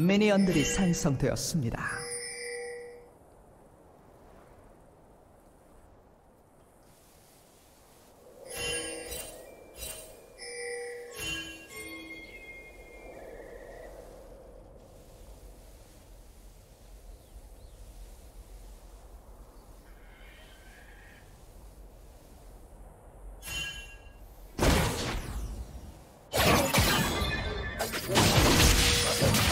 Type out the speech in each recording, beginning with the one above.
미니언들이 생성되었습니다. First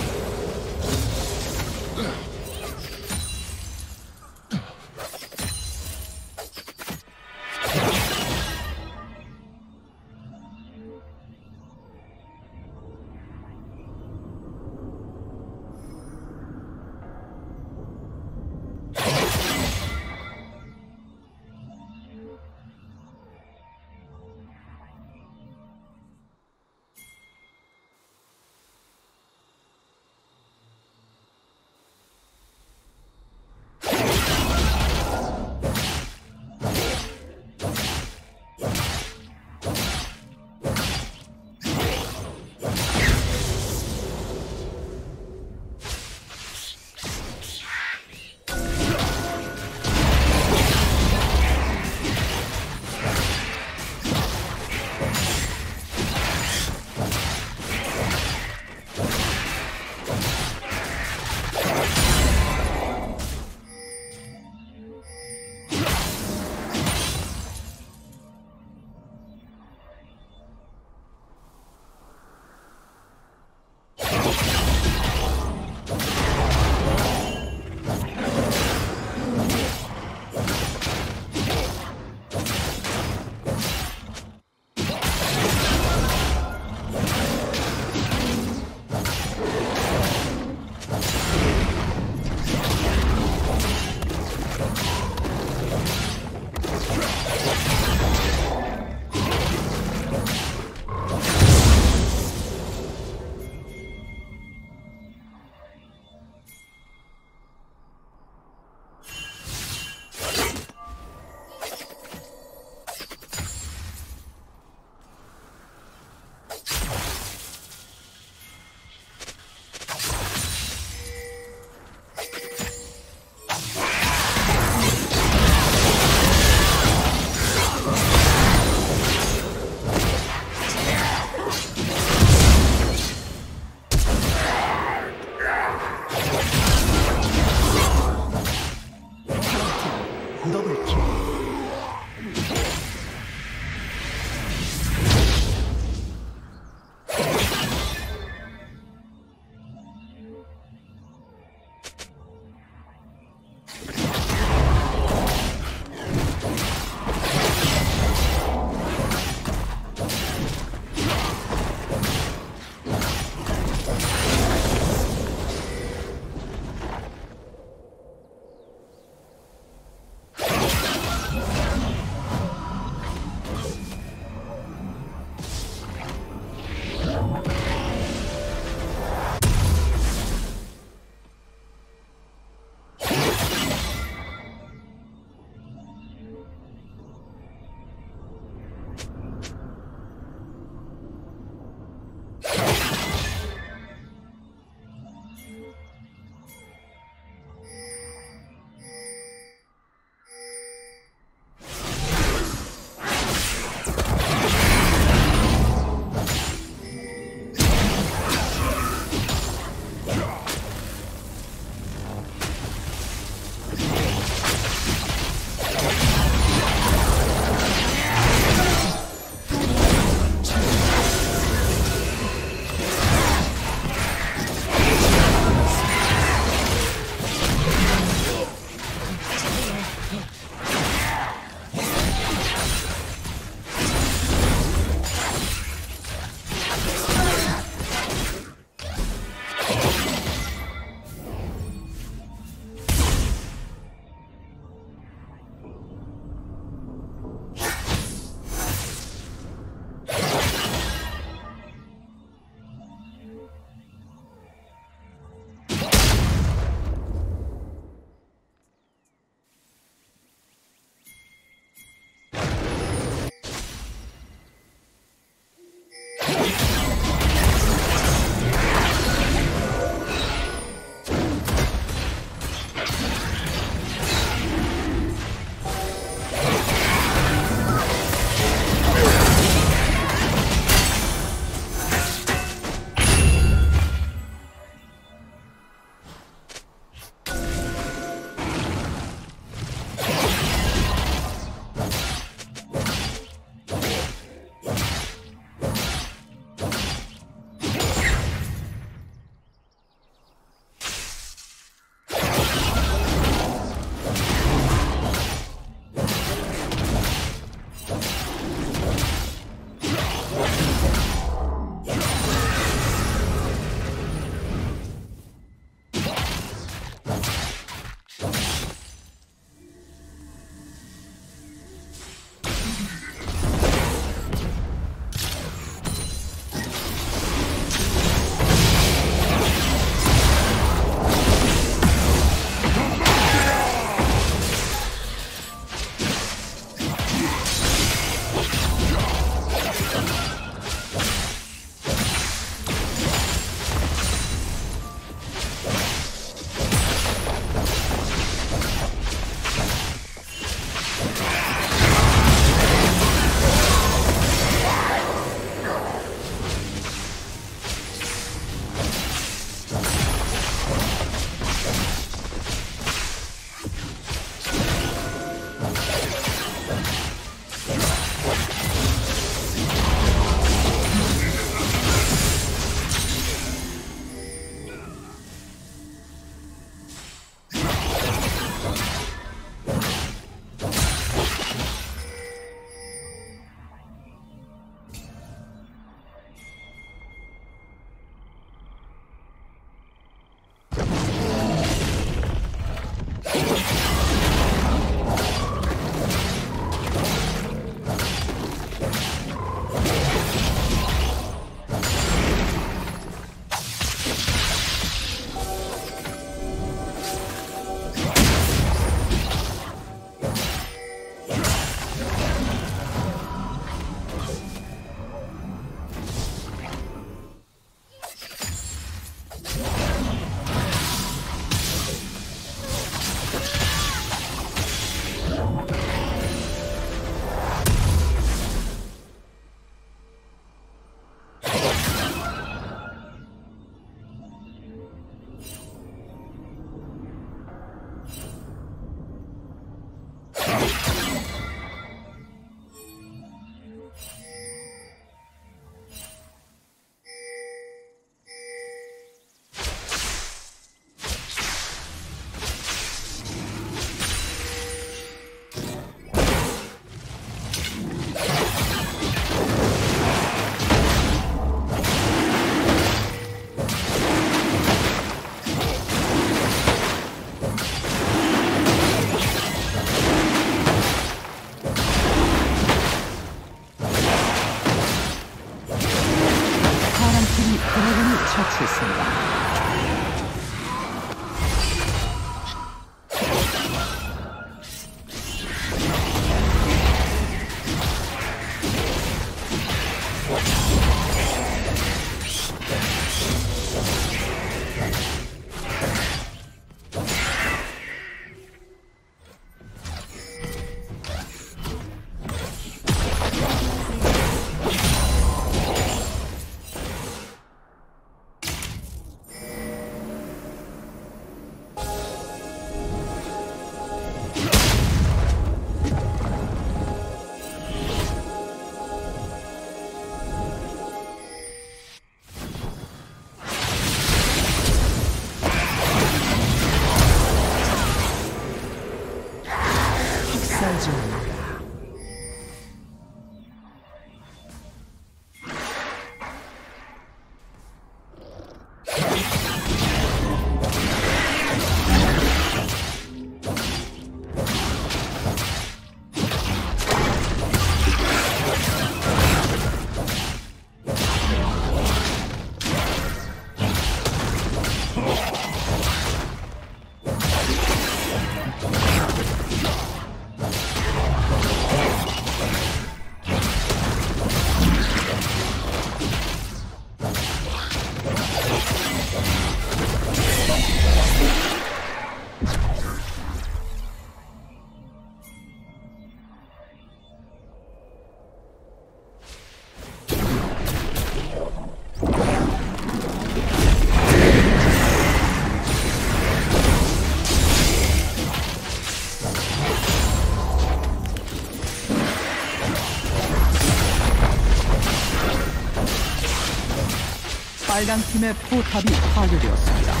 빨간 팀의 포탑이 파괴되었습니다.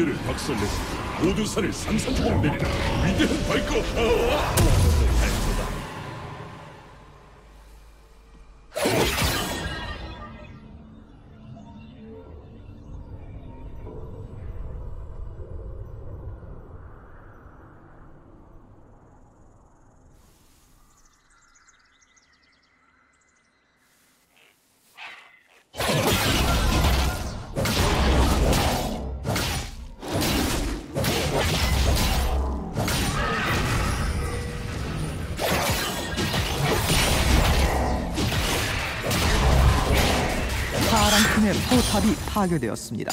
군대를 박살내고 모든 산을 산산조각 내리는 위대한 발거 아! 파괴되었습니다.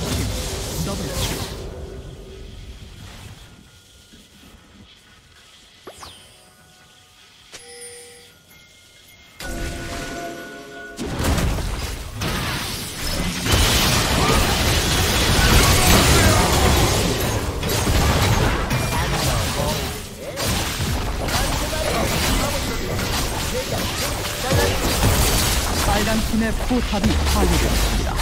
팀 더블 포탑이 파괴되었습니다.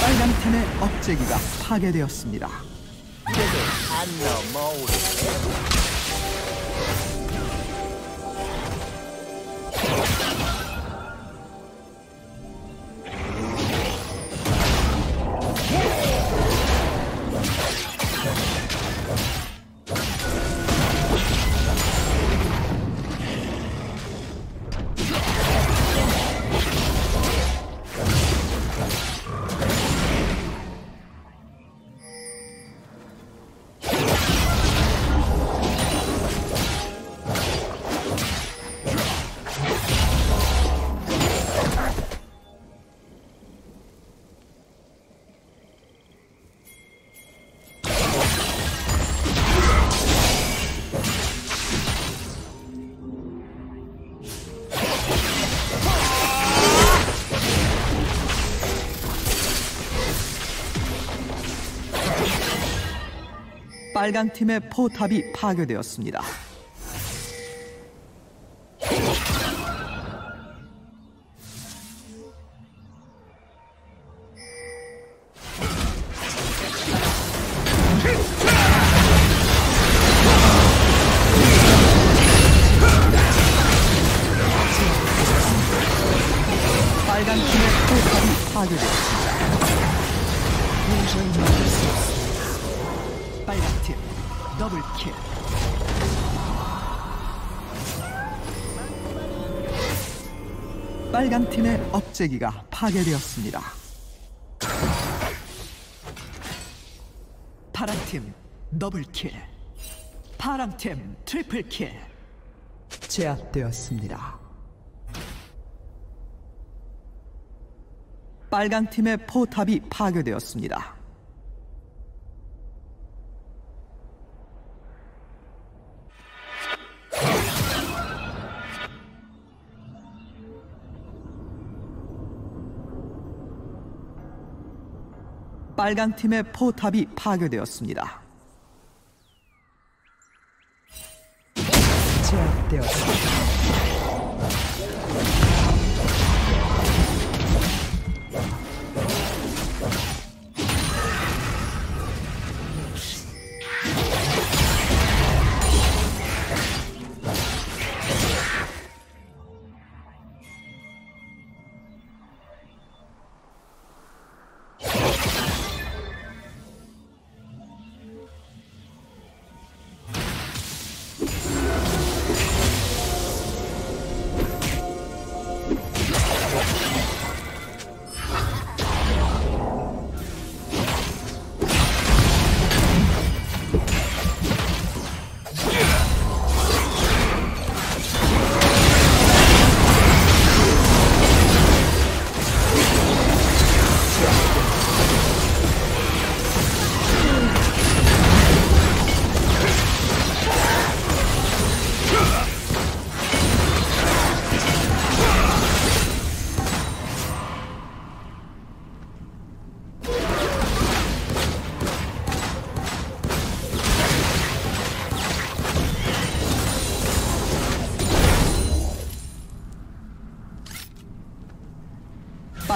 빨간 팀의 억제기가 파괴되었습니다. 빨간 팀의 포탑이 파괴되었습니다. 억제기가 파괴되었습니다. 파란 팀 더블킬. 파란 팀 트리플킬. 제압되었습니다. 빨간 팀의 포탑이 파괴되었습니다. 빨간 팀의 포탑이 파괴되었습니다. 제압되었습니다.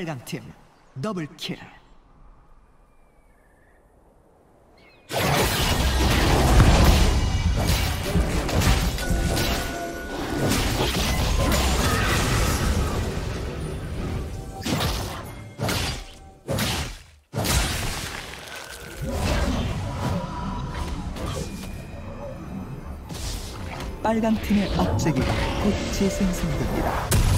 빨강 팀 더블킬. 빨강 팀의 업체기가 곧 재생성됩니다.